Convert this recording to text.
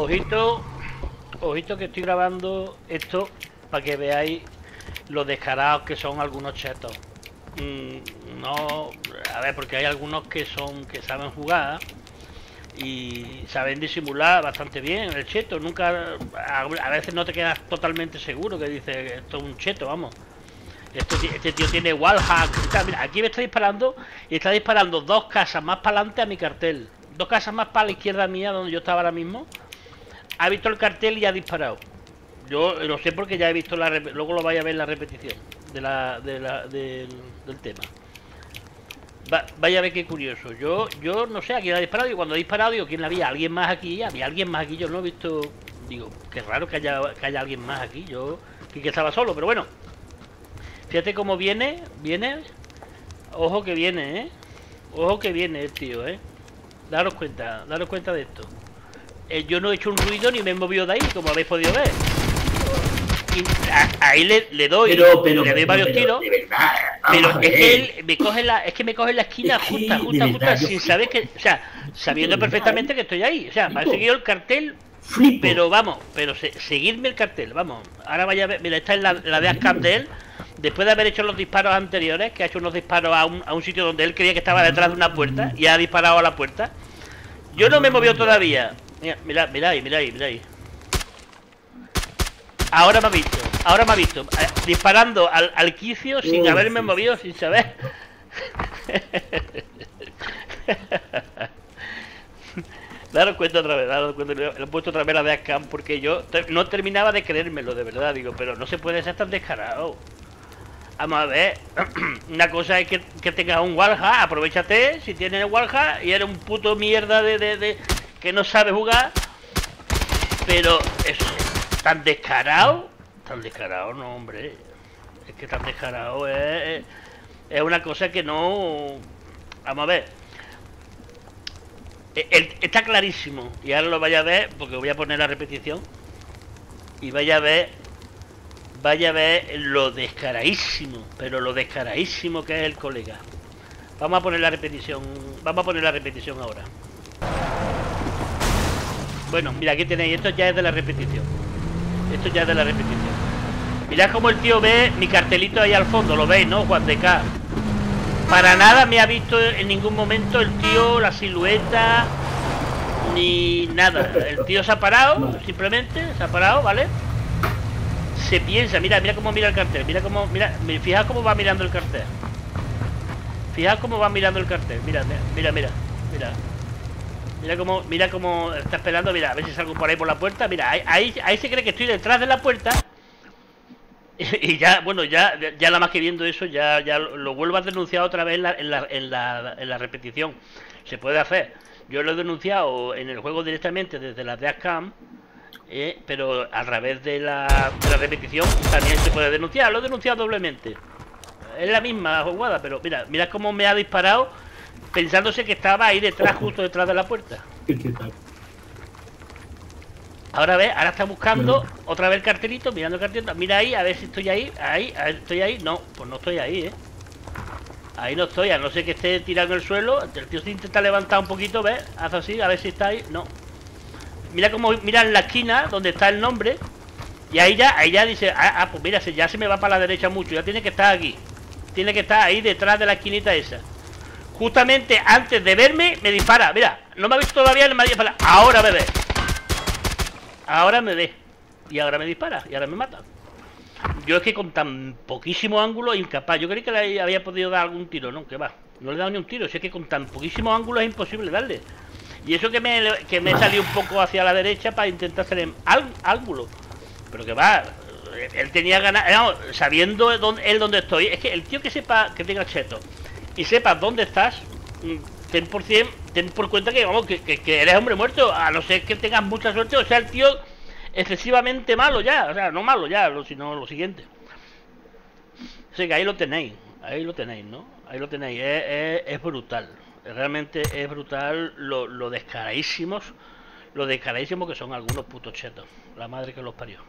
ojito, ojito que estoy grabando esto para que veáis lo descarados que son algunos chetos. Mm, no, a ver, porque hay algunos que son que saben jugar y saben disimular bastante bien el cheto. Nunca, a, veces no te quedas totalmente seguro que dice esto es un cheto, vamos. Este, este tío tiene wallhack. Mira, aquí me está disparando y está disparando dos casas más para adelante a mi cartel. Dos casas más para la izquierda mía, donde yo estaba ahora mismo. Ha visto el cartel y ha disparado. Yo lo sé porque ya he visto la... Luego lo vaya a ver la repetición de la, de la, del, tema. vaya a ver qué curioso. Yo yo no sé a quién ha disparado y cuando ha disparado digo, ¿quién había? ¿Alguien más aquí? Había alguien más aquí. Yo no he visto... Digo, qué raro que haya, que haya alguien más aquí. Yo que estaba solo, pero bueno. Fíjate cómo viene, viene. Ojo que viene, ¿eh? Ojo que viene tío, ¿eh? Daros cuenta, daros cuenta de esto. Eh, yo no he hecho un ruido ni me he movido de ahí, como habéis podido ver. Y ahí le, doy, pero, pero, le doy varios tiros. pero es que él me coge la, es que me coge la esquina justa, justa, justa, sin saber que, o sea, sabiendo perfectamente que estoy ahí. O sea, me ha seguido el cartel Pero vamos, pero seguidme el cartel, vamos. Ahora vaya a ver, mira, esta es la, la de Ascam de él después de haber hecho los disparos anteriores, que ha hecho unos disparos a un, a un sitio donde él creía que estaba detrás de una puerta y ha disparado a la puerta. Yo no me he movido todavía. Mira, mira, mira ahí, mira ahí, mira ahí. Ahora me ha visto, ahora me ha visto. Eh, disparando al, al quicio sin haberme movido, sin saber. Daros cuenta otra vez, daros cuenta, le he puesto otra vez la de Ascam porque yo no terminaba de creérmelo, de verdad, digo, pero no se puede ser tan descarado. Vamos a ver. Una cosa es que, tengas un Walha, aprovechate si tienes Walha y eres un puto mierda de, de, que no sabe jugar. Pero es tan descarado. Tan descarado, no, hombre. Es que tan descarado es, es una cosa que no. Vamos a ver. E, está clarísimo. Y ahora lo vaya a ver porque voy a poner la repetición. Y vaya a ver vaya a ver lo descaradísimo, pero lo descaradísimo que es el colega. Vamos a poner la repetición, vamos a poner la repetición ahora. Bueno, mira, aquí tenéis, esto ya es de la repetición. Esto ya es de la repetición. Mirad cómo el tío ve mi cartelito ahí al fondo, lo veis, ¿no? Juan de K. Para nada me ha visto en ningún momento el tío, la silueta, ni nada. El tío se ha parado, simplemente, se ha parado, ¿vale? se piensa, mira, mira cómo mira el cartel, mira cómo, mira, fijaos cómo va mirando el cartel. Fijaos cómo va mirando el cartel, mira, mira, mira, mira. Mira cómo, mira cómo está esperando, mira, a ver si salgo por ahí por la puerta, mira, ahí, ahí, se cree que estoy detrás de la puerta. Y, ya, bueno, ya, ya nada más que viendo eso, ya, ya lo vuelvo a denunciar otra vez en la, en la, en la, en la repetición. Se puede hacer. Yo lo he denunciado en el juego directamente desde la de eh, pero a través de la, repetición también se puede denunciar. Lo he denunciado doblemente. Es la misma jugada, pero mira, mira cómo me ha disparado pensándose que estaba ahí detrás, justo detrás de la puerta. Ahora ve, ahora está buscando otra vez el cartelito, mirando el cartelito. Mira ahí, a ver si estoy ahí. Ahí, estoy ahí. No, pues no estoy ahí, ¿eh? Ahí no estoy, a no ser que esté tirando el suelo. El tío se intenta levantar un poquito, ¿ves? Haz así, a ver si está ahí. No, Mira cómo mira en la esquina donde está el nombre. Y ahí ya, ahí ya dice, ah, ah, pues mira, ya se me va para la derecha mucho. Ya tiene que estar aquí. Tiene que estar ahí detrás de la esquinita esa. Justamente antes de verme, me dispara. Mira, no me ha visto todavía, no me ha disparado. Ahora me ve. Ahora me ve. Y ahora me dispara. Y ahora me mata. Yo es que con tan poquísimo ángulo es incapaz. Yo creí que le había podido dar algún tiro, ¿no? Que va. No le he dado ni un tiro. es que con tan poquísimo ángulo es imposible darle. Y eso que me, que me salió un poco hacia la derecha para intentar hacer en ángulo. Pero que va, él tenía ganas, sabiendo dónde, él dónde estoy. Es que el tío que sepa que tenga cheto y sepa dónde estás, mm, ten por cien, ten por cuenta que vamos, que, eres hombre muerto, a no ser que tengas mucha suerte, o sea, el tío excesivamente malo ya, o sea, no malo ya, sino lo siguiente. O que ahí lo tenéis, ahí lo tenéis, ¿no? Ahí lo tenéis, es brutal realmente es brutal lo, lo descaradísimos, lo descaradísimos que son algunos putos chetos. La madre que los parió.